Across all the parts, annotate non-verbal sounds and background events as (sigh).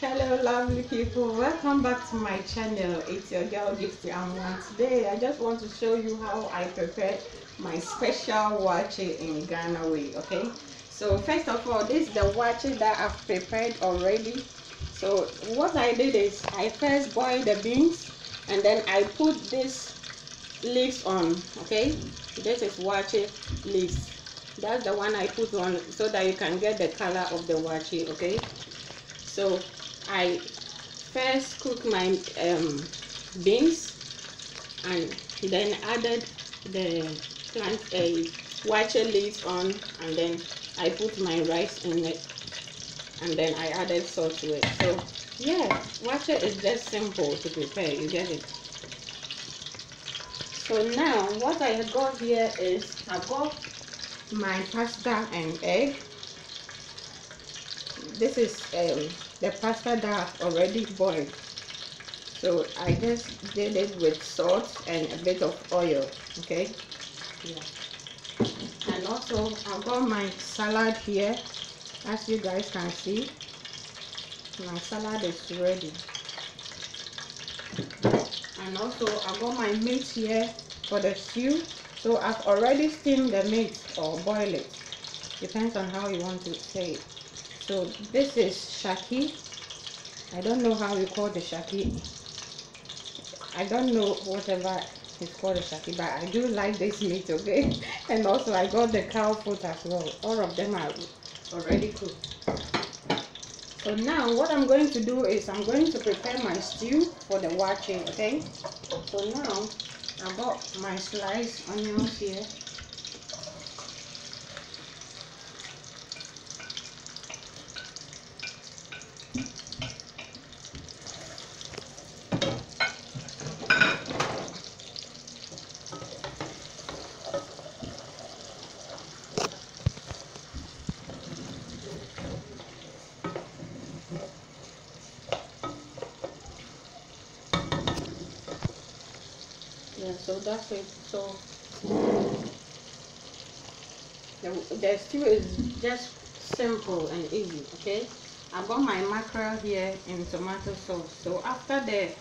Hello lovely people, welcome back to my channel. It's your girl Gifty and today I just want to show you how I prepare my special waakye in Ghana way, okay? So first of all, this is the waakye that I've prepared already. So what I did is I first boil the beans and then I put this leaves on, okay? This is waakye leaves. That's the one I put on so that you can get the color of the waakye, okay? So I first cook my um, beans and then added the plant a uh, waakye leaves on and then I put my rice in it and then I added salt to it. So yeah, waakye is just simple to prepare, you get it. So now what I have got here is I got my pasta and egg. This is um, the pasta that I've already boiled. So I just did it with salt and a bit of oil, okay? Yeah. And also I've got my salad here, as you guys can see. My salad is ready. And also I've got my meat here for the stew. So I've already steamed the meat or boil it. Depends on how you want to say it. So this is shaki. I don't know how you call the shaki. I don't know whatever is called a shaki but i do like this meat okay? (laughs) And also i got the cow foot as well. All of them are already cooked. So now what i'm going to do is i'm going to prepare my stew for the waakye okay? So now i bought my sliced onions here it so. The, the stew is just simple and easy okay? I got my mackerel here in tomato sauce so after the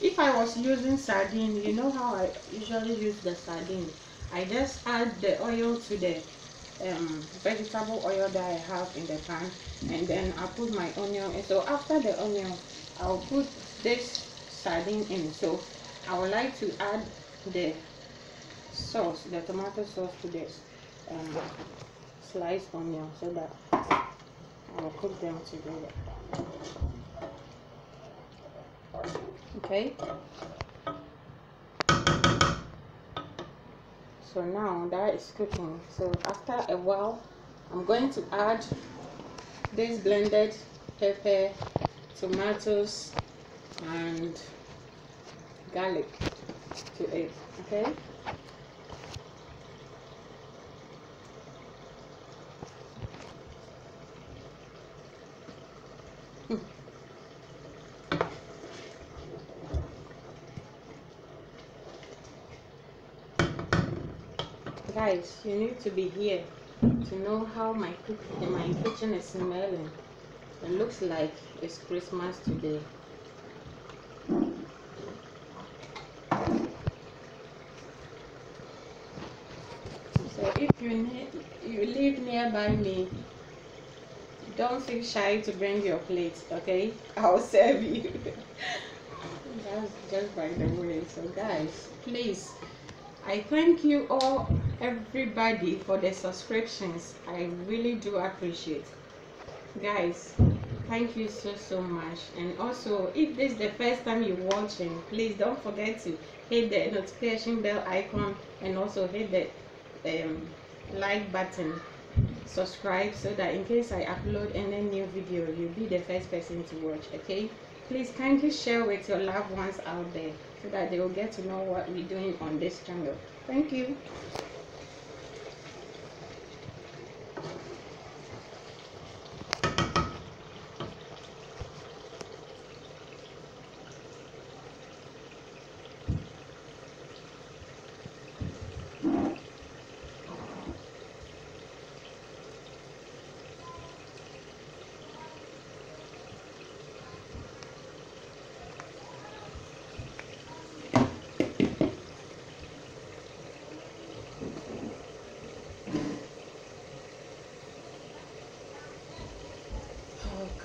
if i was using sardine you know how i usually use the sardine? I just add the oil to the um, vegetable oil that i have in the pan and then i put my onion and so after the onion i'll put this sardine in. So I would like to add the sauce, the tomato sauce to this um, sliced onion so that I will cook them together. Okay. So now that is cooking. So after a while, I'm going to add this blended pepper, tomatoes, and garlic to it okay. Guys you need to be here to know how my cook my kitchen is smelling. It looks like it's christmas today if you need, you nearby me, don't feel shy to bring your plate, okay? (laughs) I'll serve you. (laughs) That's just by the way. So guys, please, I thank you all, everybody for the subscriptions. I really do appreciate. Guys, thank you so so much and also if this is the first time you're watching please don't forget to hit the notification bell icon and also hit the um, like button subscribe so that in case i upload any new video you'll be the first person to watch okay? Please kindly share with your loved ones out there so that they will get to know what we're doing on this channel. Thank you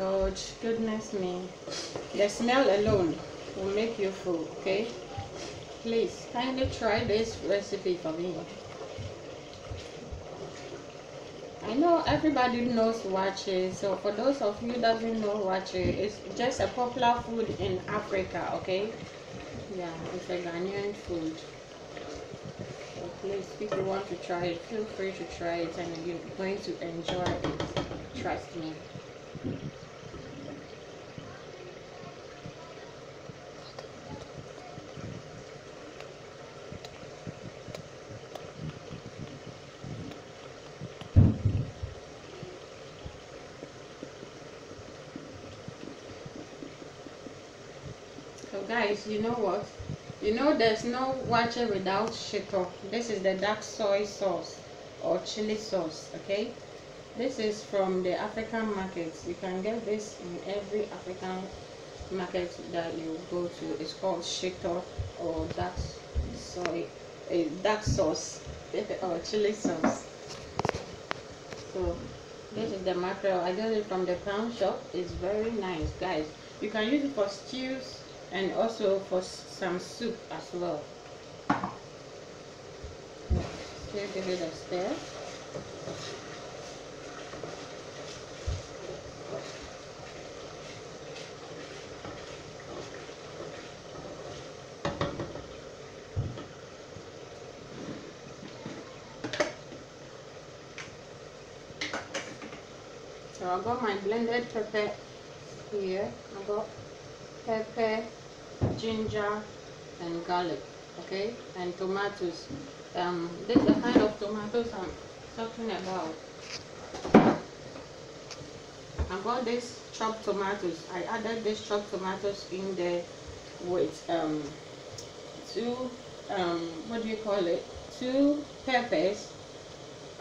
god, goodness me. The smell alone will make you full, okay? Please kindly try this recipe for me. I know everybody knows waakye, so for those of you that doesn't know waakye, it's just a popular food in Africa, okay? Yeah, it's a Ghanaian food. So please, if you want to try it, feel free to try it and you're going to enjoy it. Trust me. So guys, you know what? You know there's no waakye without shito. This is the dark soy sauce or chili sauce, okay? This is from the African markets. You can get this in every African market that you go to. It's called shito or dark soy, a dark sauce (laughs) or chili sauce. So this is the mackerel. I got it from the pound shop. It's very nice, guys. You can use it for stews and also for some soup as well. Still give it a stir. So I got my blended pepper here. I got pepper, ginger, and garlic. Okay, and tomatoes. Um, this is the kind of tomatoes I'm talking about. I got this chopped tomatoes. I added this chopped tomatoes in there with um two um what do you call it? Two peppers.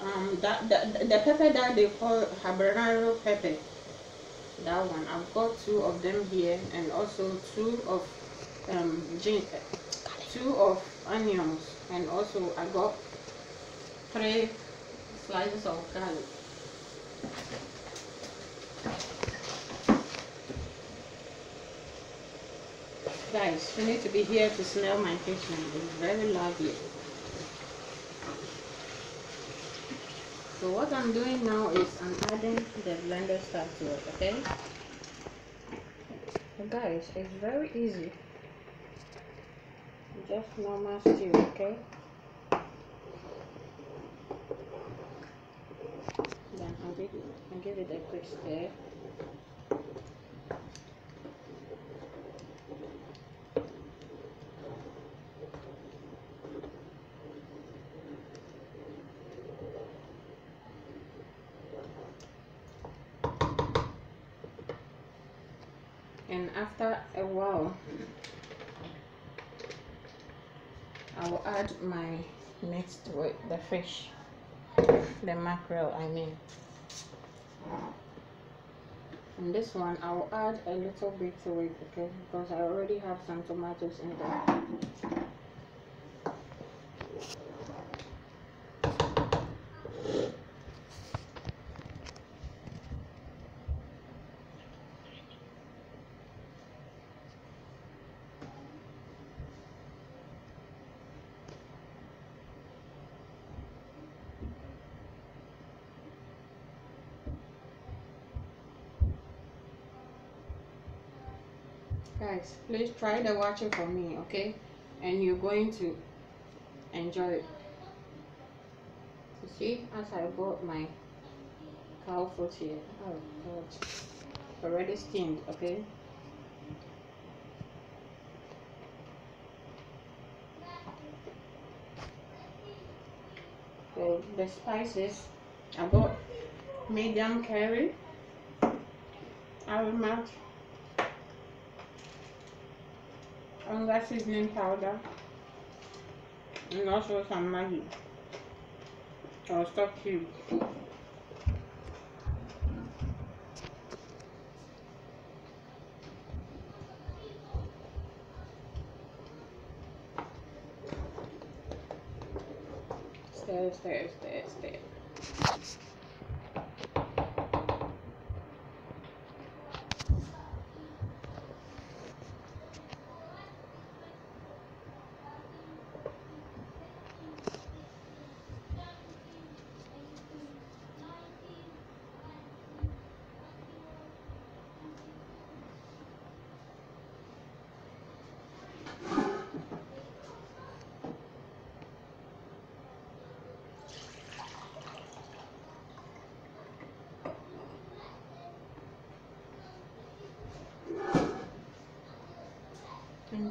Um, that, that the pepper that they call habanero pepper that one i've got two of them here and also two of um two of onions and also i got three slices of garlic guys you need to be here to smell my kitchen it's very lovely So what I'm doing now is I'm adding the blender stuff to it, okay? Guys, it's very easy. Just normal stew, okay? Then I'll give it, I'll give it a quick stir. and after a while I will add my mixed with the fish. The mackerel I mean. And this one I will add a little bit to it okay because I already have some tomatoes in there guys please try the waakye for me okay? And you're going to enjoy it. You see as I bought my cow foot here oh god already steamed okay? So the spices I bought medium curry I will aromat onga seasoning powder and also some Maggi or stock cube. Stir, stir, stir, stir.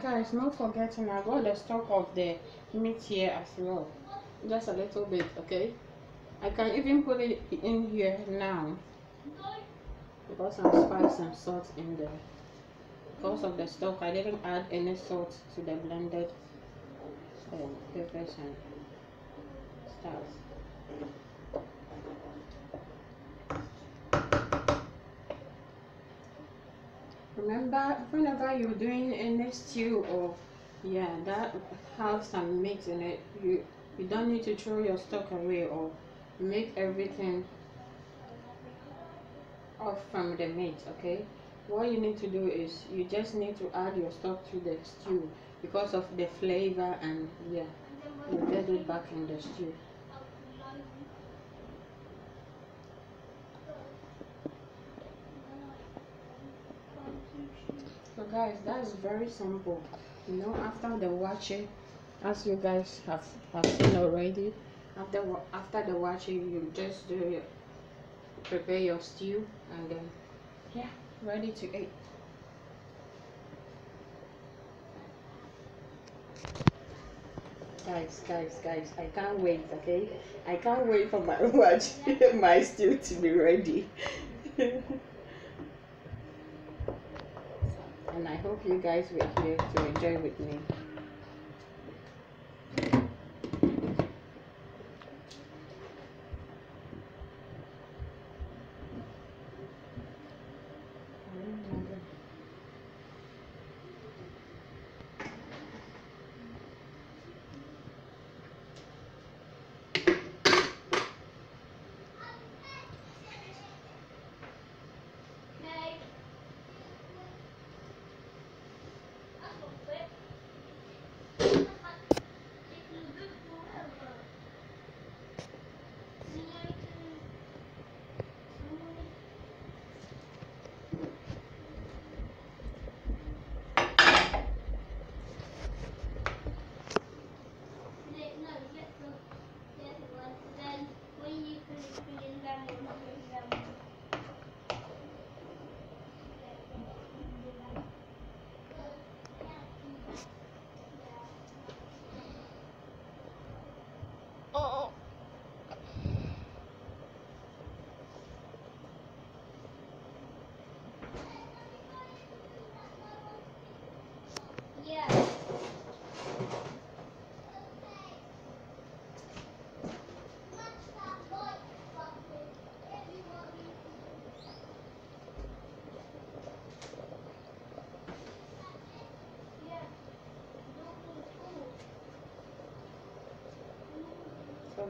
Guys not forgetting i got the stock of the meat here as well just a little bit okay? I can even put it in here now. Because some spice and salt in there. Because of the stock i didn't add any salt to the blended um, peppers and stuff remember whenever you're doing any stew or yeah that has some meat in it you you don't need to throw your stock away or make everything off from the meat okay? What you need to do is you just need to add your stock to the stew because of the flavor and yeah you get it back in the stew so guys that's very simple. You know after the waakye as you guys have, have seen already after after the waakye you just do prepare your stew and then yeah ready to eat. Guys guys guys i can't wait okay? I can't wait for my (laughs) watch (laughs) my stew to be ready (laughs) and I hope you guys were here to enjoy with me.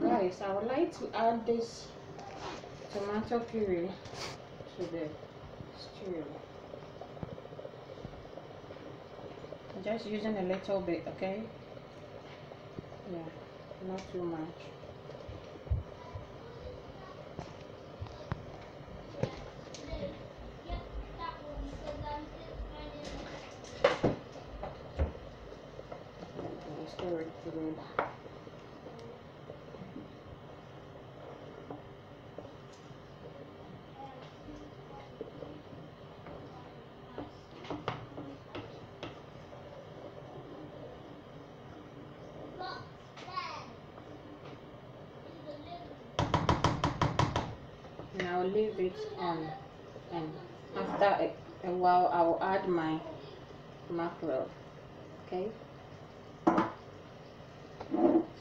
Guys, I would like to add this tomato puree to the stew. Just using a little bit, okay? Yeah, not too much. Stir it leave it on and after a, a while I'll add my mackerel okay?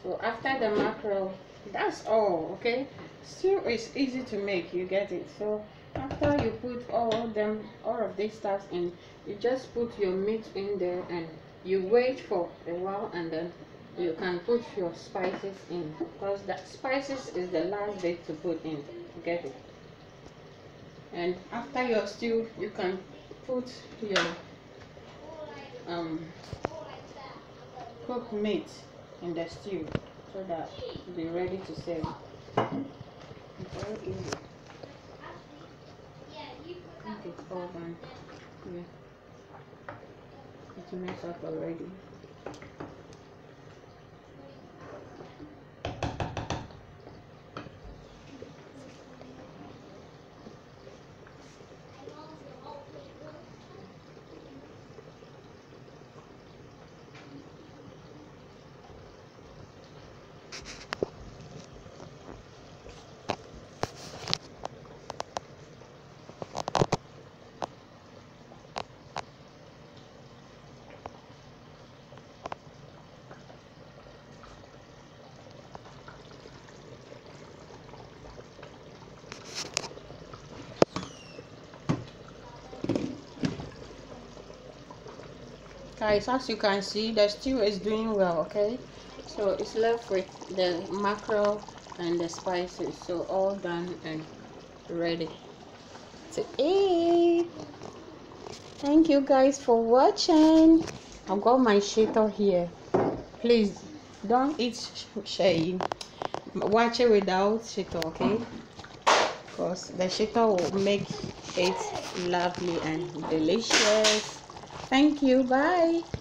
So after the mackerel that's all okay? Still it's easy to make you get it. So after you put all of them all of these stuff in you just put your meat in there and you wait for a while and then you can put your spices in because the spices is the last bit to put in get it and after your stew you can put your um cooked meat in the stew so that it'll be ready to serve. Very easy. I think it's all done. Yeah. It's messed up already guys as you can see the stew is doing well okay so it's left with the mackerel and the spices. So all done and ready to eat. Thank you guys for watching. I've got my shito here. Please don't eat shay watch it without shito okay? Because the shito will make it lovely and delicious. Thank you. Bye.